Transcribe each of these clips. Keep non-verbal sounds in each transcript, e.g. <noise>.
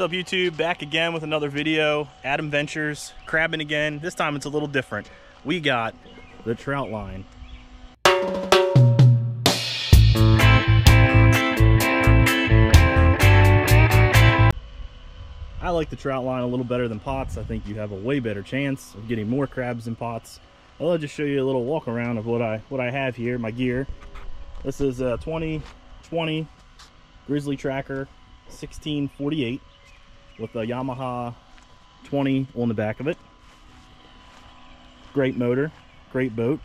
What's up YouTube? Back again with another video. Adam Ventures, crabbing again. This time it's a little different. We got the trout line. I like the trout line a little better than pots. I think you have a way better chance of getting more crabs in pots. I'll just show you a little walk around of what I what I have here, my gear. This is a 2020 Grizzly Tracker 1648 with a Yamaha 20 on the back of it. Great motor, great boat.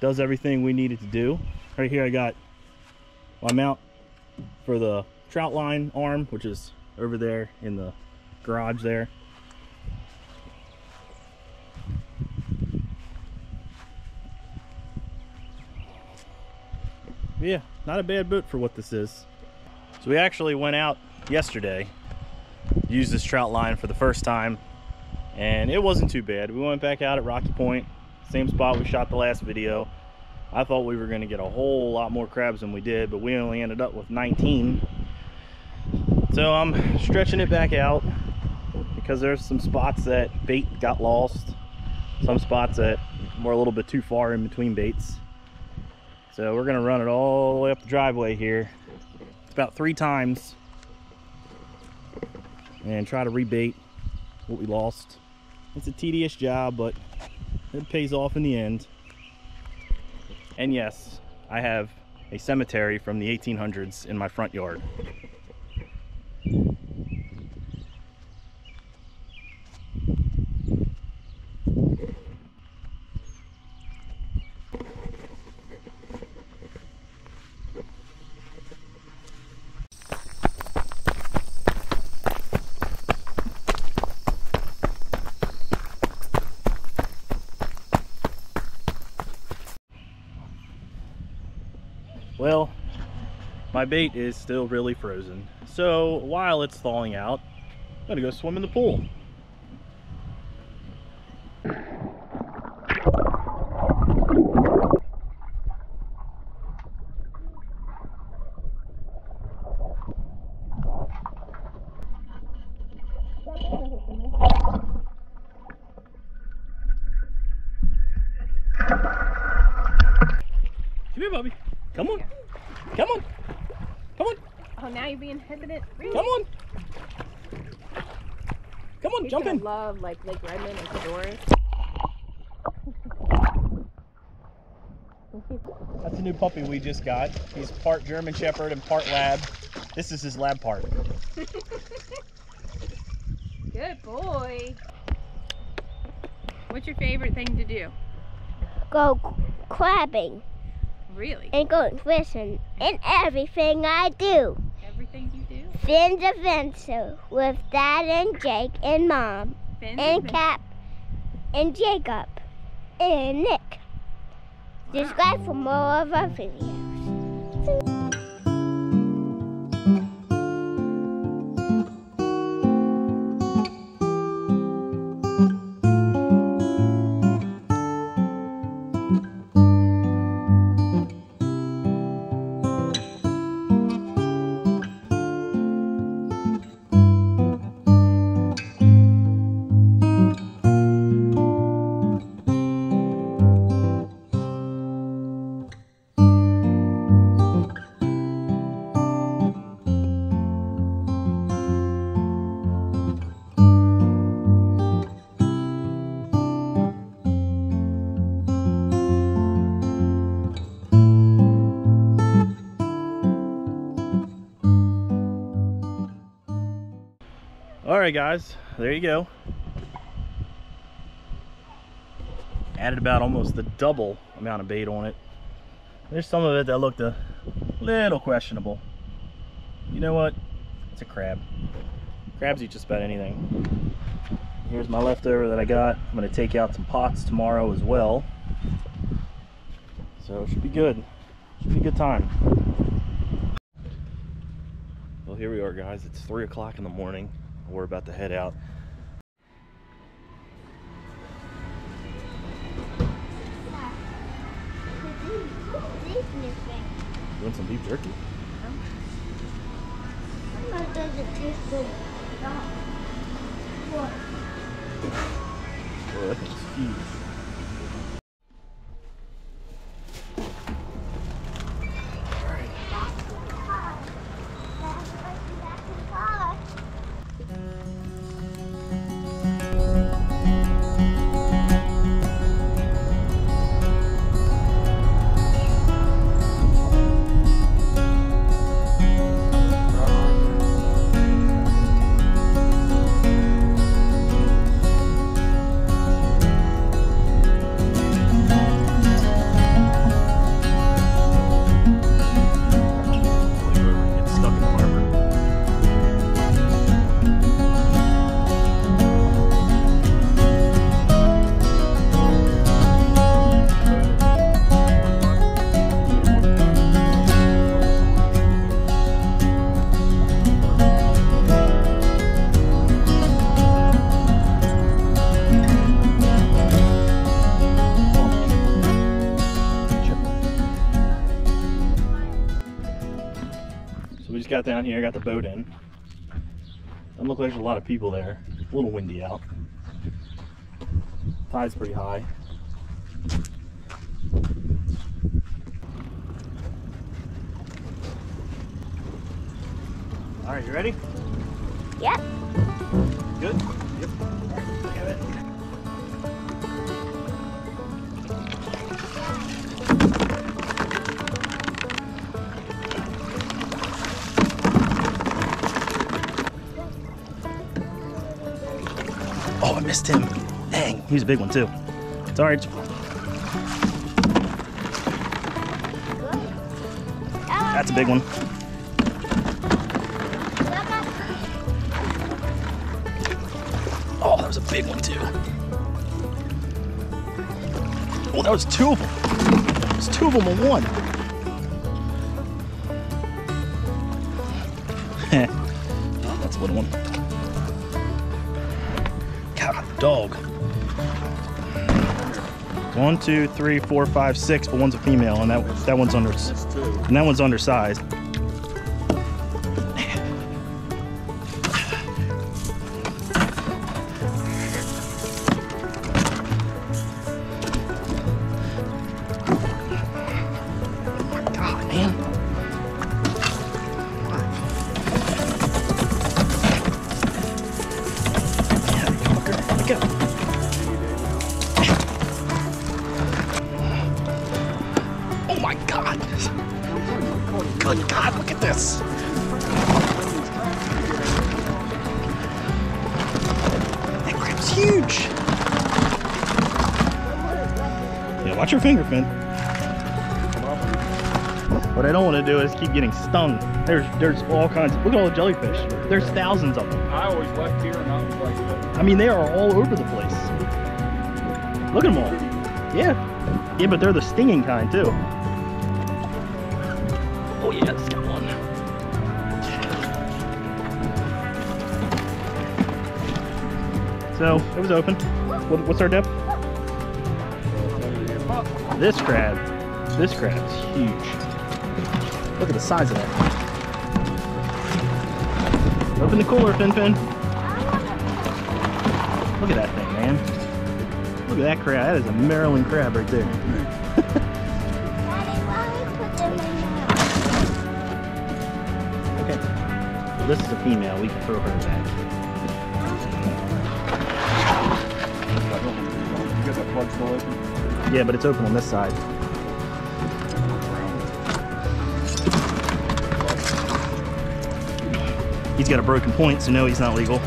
Does everything we need it to do. Right here I got my mount for the trout line arm, which is over there in the garage there. yeah, not a bad boat for what this is. So we actually went out yesterday, used this trout line for the first time, and it wasn't too bad. We went back out at Rocky Point, same spot we shot the last video. I thought we were gonna get a whole lot more crabs than we did, but we only ended up with 19. So I'm stretching it back out because there's some spots that bait got lost, some spots that were a little bit too far in between baits. So we're gonna run it all the way up the driveway here. It's about three times and try to rebait what we lost. It's a tedious job, but it pays off in the end. And yes, I have a cemetery from the 1800s in my front yard. Well, my bait is still really frozen. So while it's thawing out, I'm gonna go swim in the pool. Come here, Bobby. Come on. Come on. Come on. Oh, now you're being hesitant. Really? Come on. Come on, He's jump gonna in. love like Lake Redmond and Fedoras. That's a new puppy we just got. He's part German Shepherd and part lab. This is his lab part. <laughs> Good boy. What's your favorite thing to do? go crabbing Really? and go fishing and everything I do. Everything you do? Finn's adventure with Dad and Jake and Mom Fins and and Cap and Jacob and Nick. Subscribe for more of our videos. All right, guys, there you go. Added about almost the double amount of bait on it. There's some of it that looked a little questionable. You know what? It's a crab. Crabs eat just about anything. Here's my leftover that I got. I'm gonna take out some pots tomorrow as well. So it should be good. Should be a good time. Well, here we are, guys. It's three o'clock in the morning. We're about to head out. You Want some beef jerky? Oh, that thing's huge. Down here, I got the boat in. Doesn't look like there's a lot of people there. A little windy out. Tide's pretty high. All right, you ready? Yep. Good. Missed him. Dang, he's a big one too. It's all right. That's a big one. Oh, that was a big one too. Oh, that was two of them. It's two of them in one. <laughs> That's a little one. Dog. One, two, three, four, five, six, but one's a female, and that that one's under, and that one's undersized. This. That crab's huge. Yeah, watch your finger, Finn. What I don't want to do is keep getting stung. There's there's all kinds. Look at all the jellyfish. There's thousands of them. I always left here and I was like, I mean, they are all over the place. Look at them all. Yeah. Yeah, but they're the stinging kind too. So it was open. What, what's our depth? This crab. This crab's huge. Look at the size of that. Open the cooler, Finn Finn. Look at that thing, man. Look at that crab. That is a Maryland crab right there. Daddy, why we put them in there? Okay. Well, this is a female. We can throw her back. Still open? Yeah, but it's open on this side. He's got a broken point, so no, he's not legal.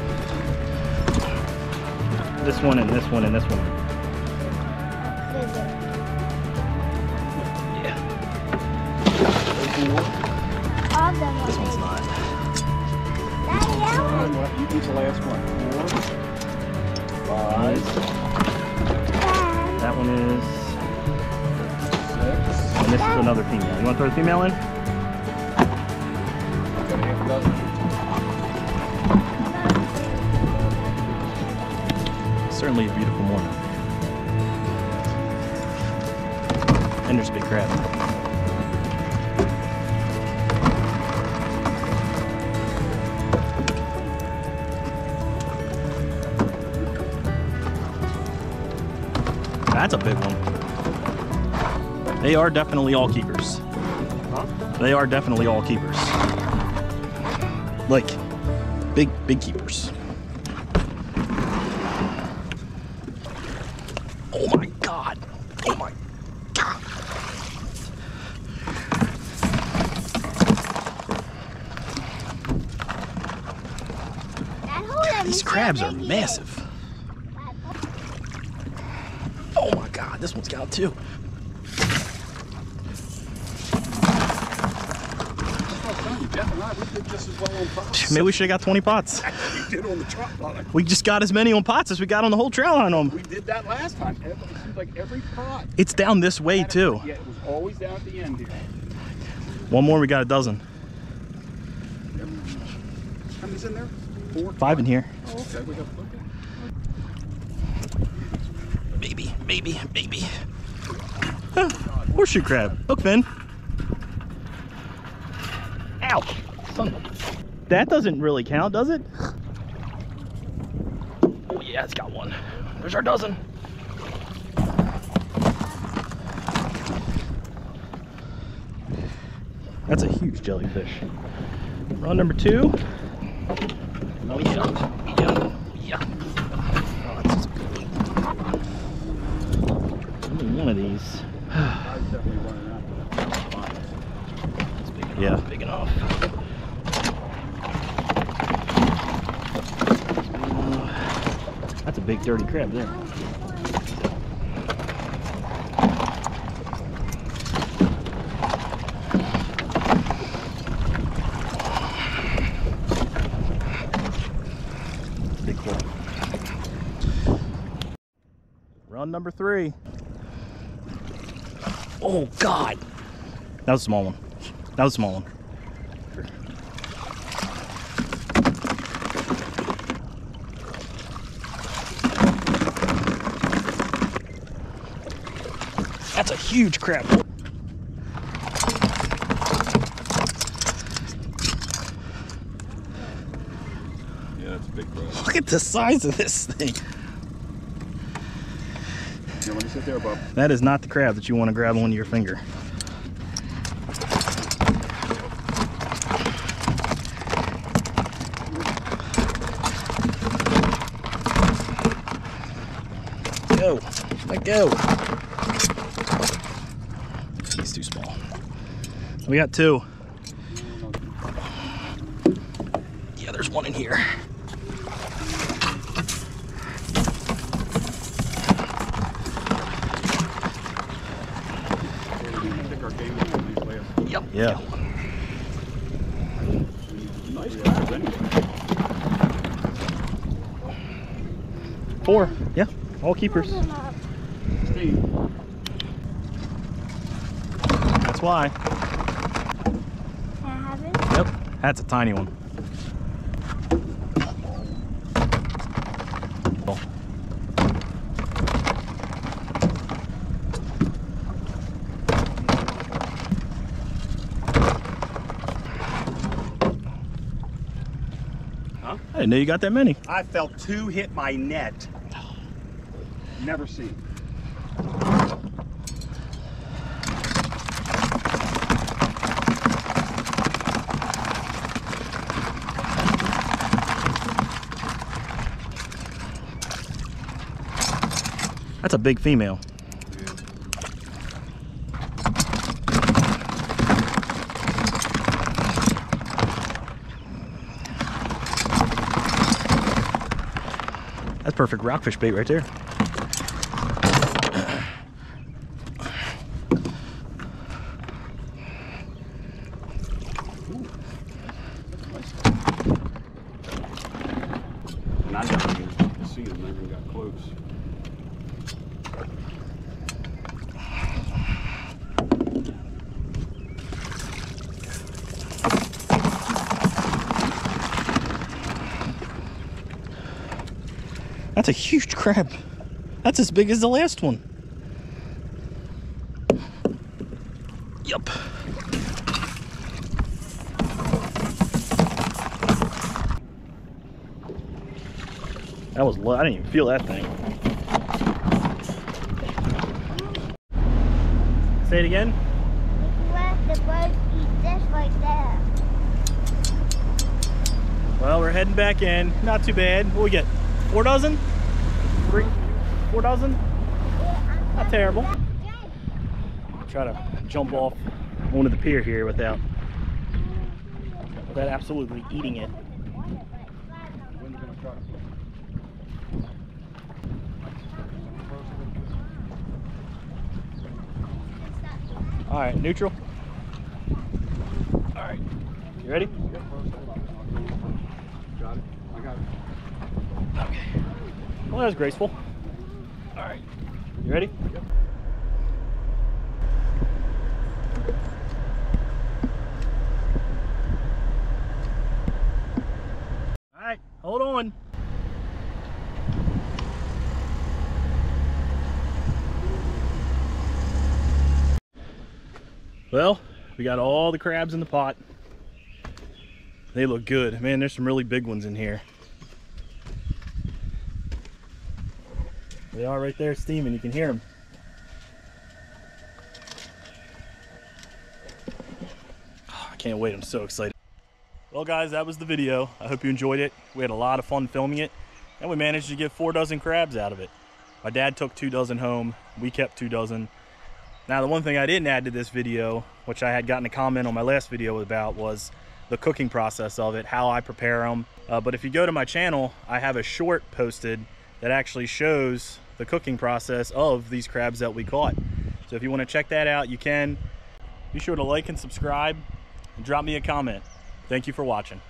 This one and this one and this one. Yeah. All of them This one's not. Daddy, that one. One, You eat the last one. Four, Five. That one is. six, And this is another female. You want to throw the female in? Certainly a beautiful morning. And there's a big crab. That's a big one. They are definitely all keepers. They are definitely all keepers. Like, big, big keepers. Oh my god. Oh my god. That hole These crabs are massive. Oh my god, this one's got too. Jeff and I, we did just as well on pots. Maybe we should have got 20 pots. <laughs> we did on the trout. We just got as many on pots as we got on the whole trail line on 'em. We did that last time. It seems like every pot. It's down this way too. Yeah, it was always down at the end here. One more, we got a dozen. How many's in there? Four? Five in here. Oh, okay. We got, okay. Maybe, maybe. Huh, horseshoe crab. Hook fin. Ow. That doesn't really count, does it? Oh yeah, it's got one. There's our dozen. That's a huge jellyfish. Run number two. Oh yeah, yeah. Oh, that's just big. Only one of these. I was definitely running out. That's fine. It's big enough. Yeah, big enough. Uh, That's a big dirty crab there. Big crab. Run number three. Oh God. That was a small one. That was a small one. That's a huge crab. Yeah, that's a big crab. Look at the size of this thing. Sit there, Bob. That is not the crab that you want to grab onto your finger. Go. Let go. He's too small. We got two. Yeah, there's one in here. We need to pick our game up on these last. Yep. Yeah. Nice crabs anyway. Four. Yeah. All keepers. That's why. Can I have it? Yep. That's a tiny one. Didn't know you got that many. I felt two hit my net. never seen. That's a big female. Perfect rockfish bait right there. And I never even seen them, never even got close. That's a huge crab. That's as big as the last one. Yup. That was low. I didn't even feel that thing. Say it again. If you let the birds eat this right there. Well, we're heading back in. Not too bad. What we get? Four dozen? Three? Four dozen? Not terrible. coming back, Jake. Try to jump off onto the pier here without without absolutely eating it. When you gonna try to All right, neutral. All right, you ready? Got it. I got it. Okay. Well, that was graceful. All right, you ready? All right, hold on. Well, we got all the crabs in the pot. They look good. Man, there's some really big ones in here. They are right there steaming. You can hear them. <sighs> I can't wait. I'm so excited. Well, guys, that was the video. I hope you enjoyed it. We had a lot of fun filming it, and we managed to get four dozen crabs out of it. My dad took two dozen home. We kept two dozen. Now, the one thing I didn't add to this video, which I had gotten a comment on my last video about, was the cooking process of it, how I prepare them. Uh, but if you go to my channel, I have a short posted that actually shows the cooking process of these crabs that we caught. So if you want to check that out, you can. Be sure to like and subscribe and drop me a comment. Thank you for watching.